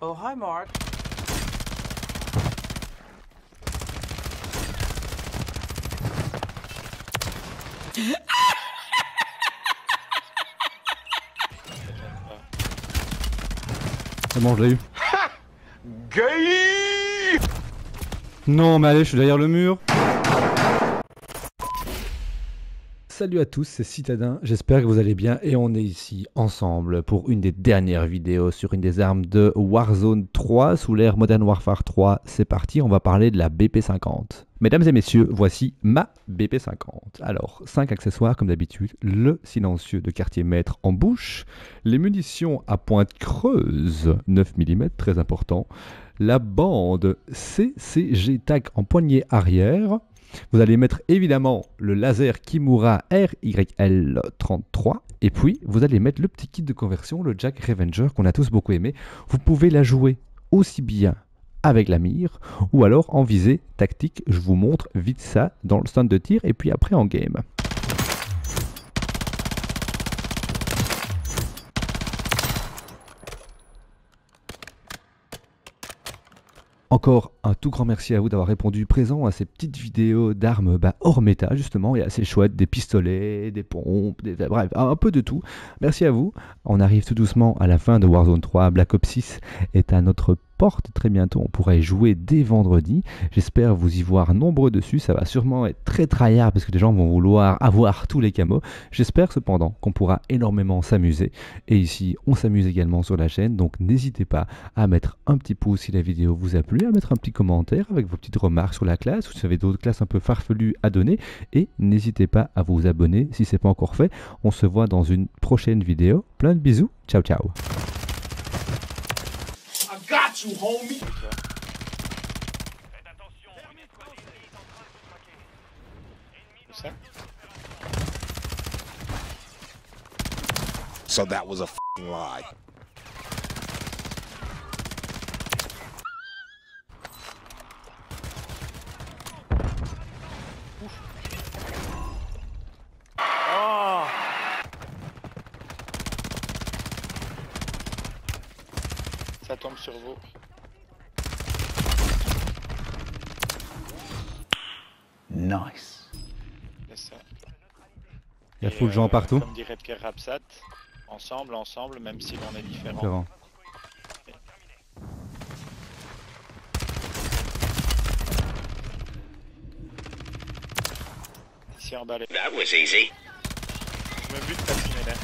Oh, hi, Mark. C'est bon, je l'ai eu. Non, mais allez, je suis derrière le mur. Salut à tous, c'est Citadin, j'espère que vous allez bien et on est ici ensemble pour une des dernières vidéos sur une des armes de Warzone 3 sous l'ère Modern Warfare 3. C'est parti, on va parler de la BP50. Mesdames et messieurs, voici ma BP50. Alors, 5 accessoires comme d'habitude, le silencieux de quartier maître en bouche, les munitions à pointe creuse, 9 mm, très important, la bande CCG TAC en poignée arrière, vous allez mettre évidemment le laser Kimura RYL33 et puis vous allez mettre le petit kit de conversion, le Jack Revenger qu'on a tous beaucoup aimé. Vous pouvez la jouer aussi bien avec la mire ou alors en visée tactique. Je vous montre vite ça dans le stand de tir et puis après en game. Encore un tout grand merci à vous d'avoir répondu présent à ces petites vidéos d'armes bah, hors méta justement et assez chouettes, des pistolets, des pompes, des... bref, un peu de tout. Merci à vous. On arrive tout doucement à la fin de Warzone 3. Black Ops 6 est à notre très bientôt. On pourra y jouer dès vendredi. J'espère vous y voir nombreux dessus. Ça va sûrement être très tryhard parce que les gens vont vouloir avoir tous les camos. J'espère cependant qu'on pourra énormément s'amuser. Et ici, on s'amuse également sur la chaîne. Donc n'hésitez pas à mettre un petit pouce si la vidéo vous a plu, à mettre un petit commentaire avec vos petites remarques sur la classe. Vous avez d'autres classes un peu farfelues à donner. Et n'hésitez pas à vous abonner si ce n'est pas encore fait. On se voit dans une prochaine vidéo. Plein de bisous. Ciao ciao. Got you, homie. Où ça So that was a fing lie. Oh Ça tombe sur vous. Nice. Ça. Il y a full gens euh, partout. Comme dirait Pierre Rapsat, ensemble, ensemble, même si l'on est différent. Différent. Ici en bas, les- That was easy. je me bute pas filmer là.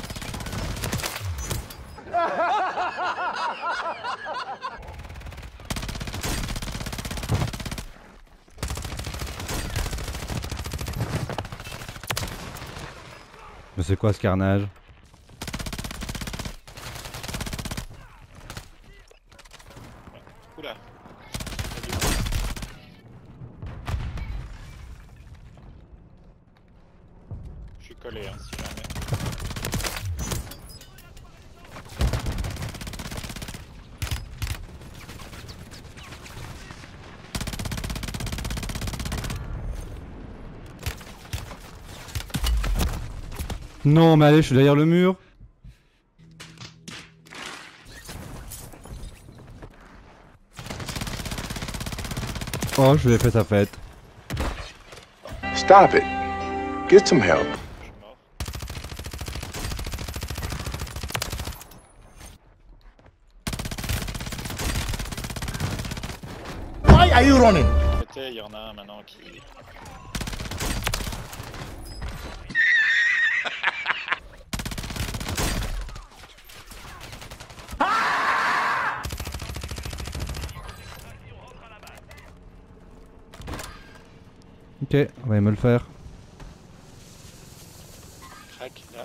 Mais c'est quoi ce carnage Oula. Je suis collé, hein, si Non, mais allez, je suis derrière le mur. Oh, je lui ai fait sa fête. Stop it. Get some help. Je suis mort. Why are you running? Il y en a un maintenant qui. Ok, on va me le faire. craque là.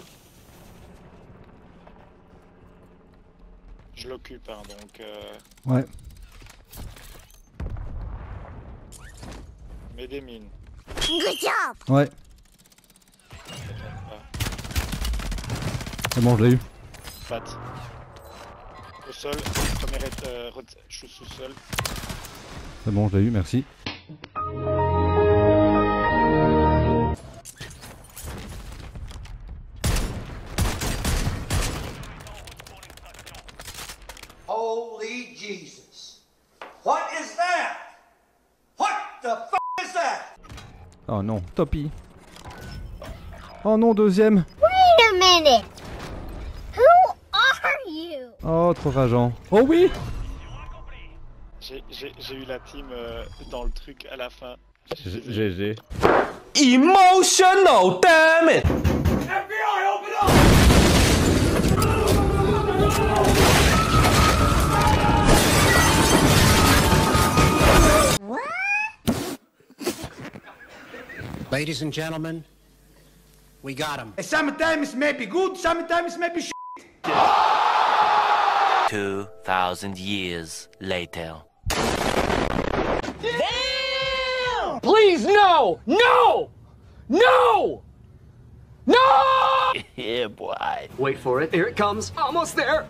Je l'occupe, hein, donc. Euh, Ouais. mets des mines. Ouais, c'est bon, je l'ai eu. Pat. Au sol, premier euh, je suis sous sol. C'est bon, je l'ai eu, merci. Holy Jesus. What is that? What the f is that? Oh non, Topi. Oh non, deuxième. Wait a minute! Who are you? Oh, trop rageant. Oh oui J'ai- eu la team euh, dans le truc à la fin. G- GG. Emotional, damn it! Ladies and gentlemen, we got him. Sometimes may be good, sometimes may be 2,000 years later. Damn! Please, no! No! No! No! Yeah, boy. Wait for it. Here it comes. Almost there.